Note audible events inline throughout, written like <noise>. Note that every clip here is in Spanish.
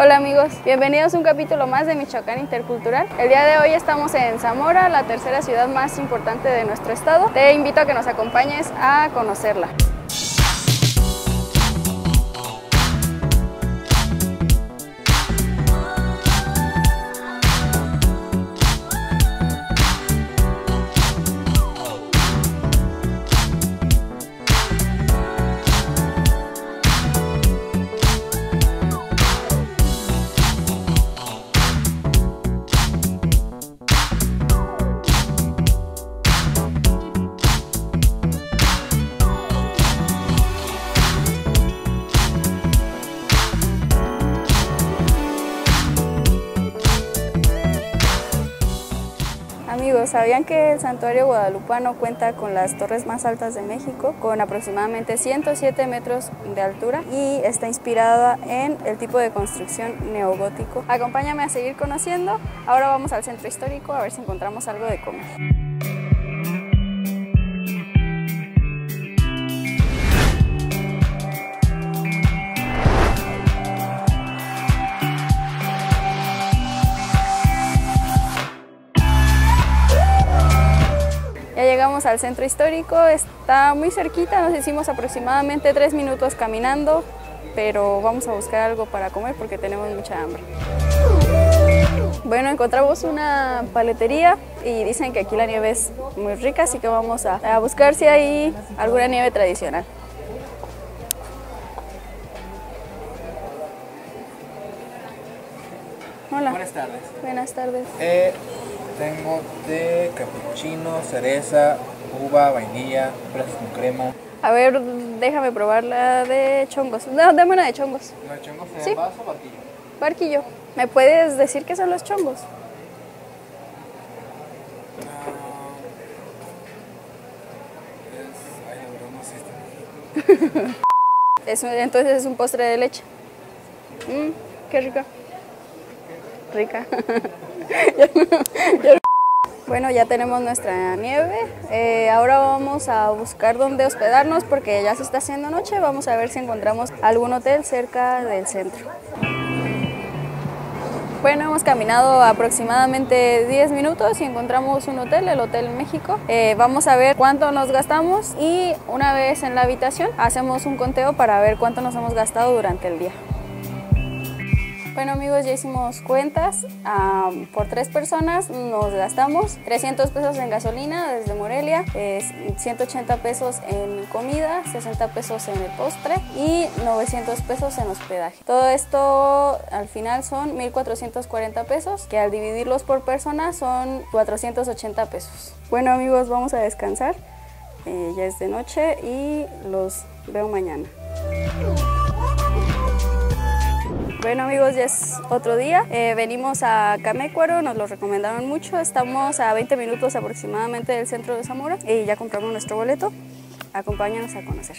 Hola amigos, bienvenidos a un capítulo más de Michoacán Intercultural. El día de hoy estamos en Zamora, la tercera ciudad más importante de nuestro estado. Te invito a que nos acompañes a conocerla. Amigos, ¿sabían que el santuario guadalupano cuenta con las torres más altas de México, con aproximadamente 107 metros de altura y está inspirada en el tipo de construcción neogótico? Acompáñame a seguir conociendo. Ahora vamos al centro histórico a ver si encontramos algo de comer. Llegamos al centro histórico, está muy cerquita, nos hicimos aproximadamente tres minutos caminando, pero vamos a buscar algo para comer porque tenemos mucha hambre. Bueno, encontramos una paletería y dicen que aquí la nieve es muy rica, así que vamos a, a buscar si hay alguna nieve tradicional. Hola. Buenas tardes. Buenas tardes. Eh, tengo de capuchino, cereza, uva, vainilla, fresas con crema. A ver, déjame probar la de chongos. No, dame una de chongos. ¿No hay chongos en Sí. vaso o barquillo? Barquillo, ¿me puedes decir qué son los chongos? Es, ay, la verdad no. Es <laughs> entonces es un postre de leche. Mmm, qué rica. Rica. <laughs> Bueno, ya tenemos nuestra nieve. Eh, ahora vamos a buscar dónde hospedarnos porque ya se está haciendo noche. Vamos a ver si encontramos algún hotel cerca del centro. Bueno, hemos caminado aproximadamente 10 minutos y encontramos un hotel, el Hotel México. Eh, vamos a ver cuánto nos gastamos y una vez en la habitación hacemos un conteo para ver cuánto nos hemos gastado durante el día. Bueno amigos, ya hicimos cuentas. Por tres personas nos gastamos 300 pesos en gasolina desde Morelia, es 180 pesos en comida, 60 pesos en el postre y 900 pesos en hospedaje. Todo esto al final son 1.440 pesos, que al dividirlos por persona son 480 pesos. Bueno amigos, vamos a descansar. Eh, ya es de noche y los veo mañana. Bueno amigos, ya es otro día. Eh, venimos a Camécuaro, nos lo recomendaron mucho. Estamos a 20 minutos aproximadamente del centro de Zamora y ya compramos nuestro boleto. Acompáñanos a conocer.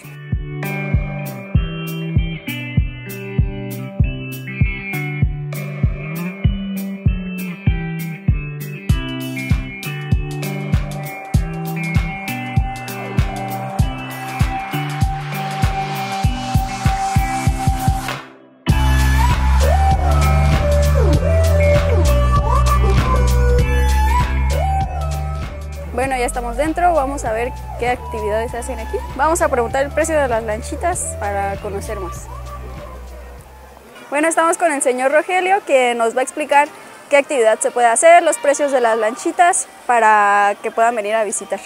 Estamos dentro, vamos a ver qué actividades se hacen aquí. Vamos a preguntar el precio de las lanchitas para conocer más. Bueno, estamos con el señor Rogelio que nos va a explicar qué actividad se puede hacer, los precios de las lanchitas para que puedan venir a visitar.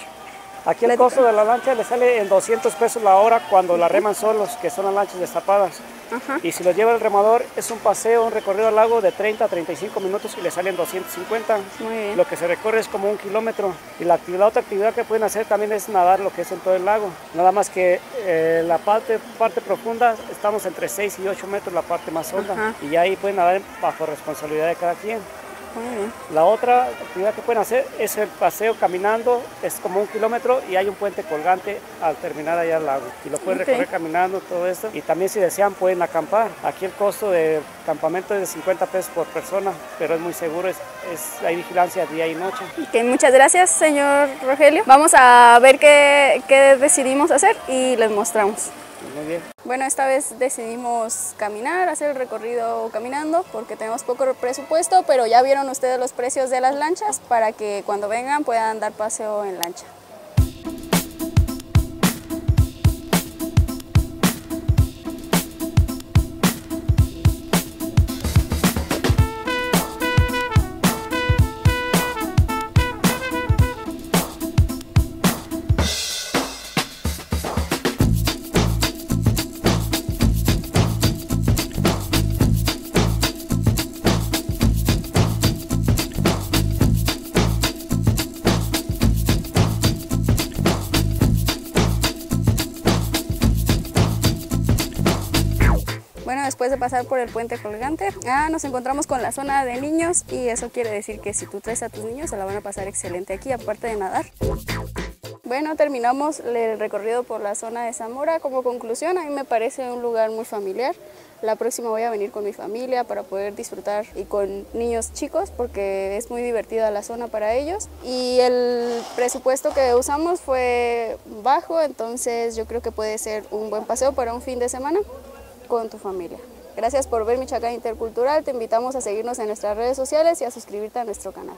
Aquí el costo de la lancha le sale en 200 pesos la hora cuando la reman solos, que son las lanchas destapadas. Ajá. Y si lo lleva el remador, es un paseo, un recorrido al lago de 30 a 35 minutos y le salen 250. Muy bien. Lo que se recorre es como un kilómetro. Y la, actividad, otra actividad que pueden hacer también es nadar lo que es en todo el lago. Nada más que eh, la parte, parte profunda estamos entre 6 y 8 metros, la parte más honda. Ajá. Y ahí pueden nadar bajo responsabilidad de cada quien. La otra actividad que pueden hacer es el paseo caminando, es como un kilómetro y hay un puente colgante al terminar allá al lago. Y lo pueden recorrer caminando, todo esto. Y también si desean pueden acampar. Aquí el costo del campamento es de 50 pesos por persona, pero es muy seguro, es, es- hay vigilancia día y noche. Ok, muchas gracias, señor Rogelio. Vamos a ver qué, qué decidimos hacer y les mostramos. Muy bien. Bueno, esta vez decidimos caminar, hacer el recorrido caminando porque tenemos poco presupuesto, pero ya vieron ustedes los precios de las lanchas para que cuando vengan puedan dar paseo en lancha. Después de pasar por el puente colgante, ah, nos encontramos con la zona de niños y eso quiere decir que si tú traes a tus niños se la van a pasar excelente aquí, aparte de nadar. Bueno, terminamos el recorrido por la zona de Zamora. Como conclusión, a mí me parece un lugar muy familiar. La próxima voy a venir con mi familia para poder disfrutar y con niños chicos porque es muy divertida la zona para ellos. Y el presupuesto que usamos fue bajo, entonces yo creo que puede ser un buen paseo para un fin de semana con tu familia. Gracias por ver Michoacán Intercultural. Te invitamos a seguirnos en nuestras redes sociales y a suscribirte a nuestro canal.